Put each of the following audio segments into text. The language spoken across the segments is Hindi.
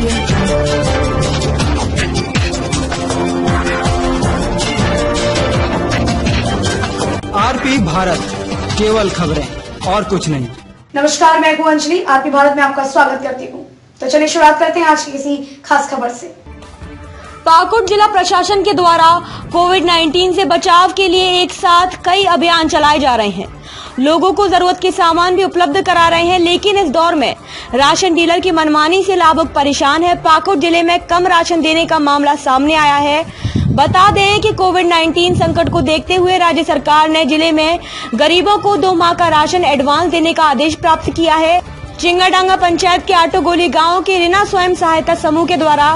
आरपी भारत केवल खबरें और कुछ नहीं। नमस्कार मैं हूँ अंजलि। आरपी भारत में आपका स्वागत करती हूँ। तो चलिए शुरुआत करते हैं आज की किसी खास खबर से। पाकुड़ जिला प्रशासन के द्वारा कोविड 19 से बचाव के लिए एक साथ कई अभियान चलाए जा रहे हैं। लोगों को ज़रूरत के सामान भी उपलब्ध करा रहे हैं, लेकिन इस दौर में राशन डीलर की मनमानी से लाभुक परेशान है। पाकुड़ ज़िले में कम राशन देने का मामला सामने आया है। बता दें कि कोविड 19 संकट को देखते हुए राज्य सरकार ने ज़िले में गरीबों को दो माह का राशन एडवांस देने का आदेश प्राप्त किया है। चिंगाडांगा पंचायत के आटोगोली गाँव के रिना स्वयं सहायता समूह के द्वारा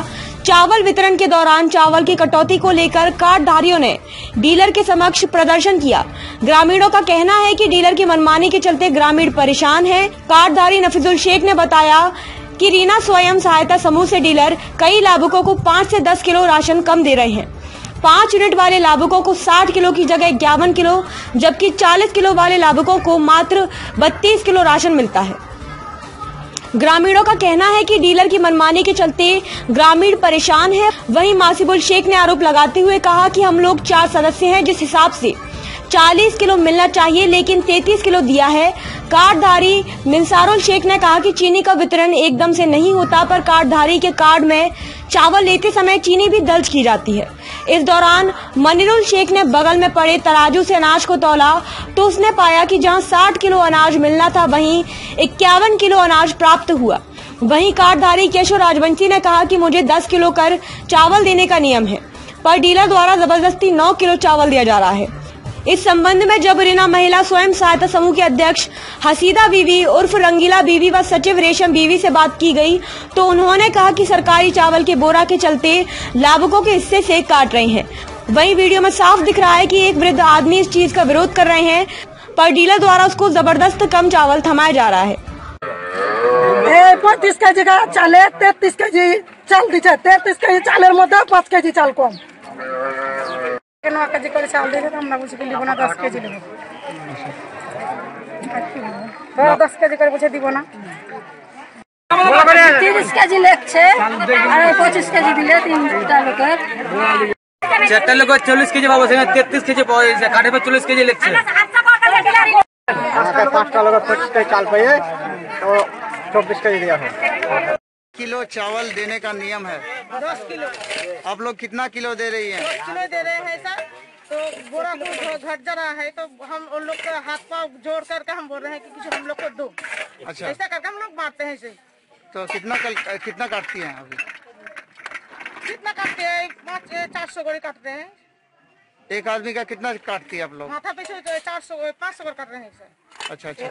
चावल वितरण के दौरान चावल की कटौती को लेकर कार्डधारियों ने डीलर के समक्ष प्रदर्शन किया। ग्रामीणों का कहना है कि डीलर की मनमानी के चलते ग्रामीण परेशान हैं। कार्डधारी नफीजुल शेख ने बताया कि रीना स्वयं सहायता समूह से डीलर कई लाभुकों को पाँच से दस किलो राशन कम दे रहे हैं। पाँच यूनिट वाले लाभुकों को 60 किलो की जगह इक्यावन किलो, जबकि 40 किलो वाले लाभुकों को मात्र 32 किलो राशन मिलता है। ग्रामीणों का कहना है कि डीलर की मनमानी के चलते ग्रामीण परेशान है। वहीं मासिबुल शेख ने आरोप लगाते हुए कहा कि हम लोग चार सदस्य हैं, जिस हिसाब से 40 किलो मिलना चाहिए, लेकिन 33 किलो दिया है कार्डधारी मिनसारुल शेख ने कहा कि चीनी का वितरण एकदम से नहीं होता, पर कार्डधारी के कार्ड में चावल लेते समय चीनी भी दर्ज की जाती है। इस दौरान मनिरुल शेख ने बगल में पड़े तराजू से अनाज को तोला तो उसने पाया कि जहाँ 60 किलो अनाज मिलना था, वहीं इक्यावन किलो अनाज प्राप्त हुआ। वहीं कार्डधारी केशव राजवंशी ने कहा कि मुझे 10 किलो कर चावल देने का नियम है, पर डीलर द्वारा ज़बरदस्ती 9 किलो चावल दिया जा रहा है। इस संबंध में जब रीना महिला स्वयं सहायता समूह के अध्यक्ष हसीदा बीवी उर्फ रंगीला बीवी व सचिव रेशम बीवी से बात की गई तो उन्होंने कहा कि सरकारी चावल के बोरा के चलते लाभुकों के हिस्से से काट रहे हैं वहीं वीडियो में साफ दिख रहा है कि एक वृद्ध आदमी इस चीज का विरोध कर रहे हैं पर डीलर द्वारा उसको जबरदस्त कम चावल थमाया जा रहा है পঁয়ত্রিশ কেজি চালে তেত্রিশ কেজি চাল দিচ্ছে তেত্রিশ কেজি চালের মধ্যে পাঁচ কেজি চাল কম ন কেজি করে চাল তো আমরা বুঝি দিব না দশ কেজি ধরো দশ কেজি করে বুঝে দিব না। তিরিশ কেজি লেখছে আর পঁচিশ কেজি দিলে তিনটা লোকের। চারটা লোক চল্লিশ কেজি পাবো সেখানে তেত্রিশ কেজি পাওয়া যাচ্ছে কাঠে পর চল্লিশ কেজি লিখছে পাঁচটা লোক পঁচিশ চাল পেয়ে তো চব্বিশ কেজি দেওয়া হয়। किलो चावल देने का नियम है। दस किलो। आप लोग कितना किलो दे रही हैं? किलो दे रहे हैं सर। तो बोरा को घट जा रहा है तो हम उन लोग का हाथ पाव जोड़ करके हम बोल रहे हैं कि कुछ हम लोग को दो। अच्छा। ऐसा करके हम लोग बांटते हैं इसे। तो कितना कल कितना काटती हैं अभी? कितना काटते हैं? पाँच चार सौ गोली काटते हैं। एक आदमी का कितना काटती है आप लोग? माथा पे चार सौ पाँच सौ कर रहे हैं सर। अच्छा अच्छा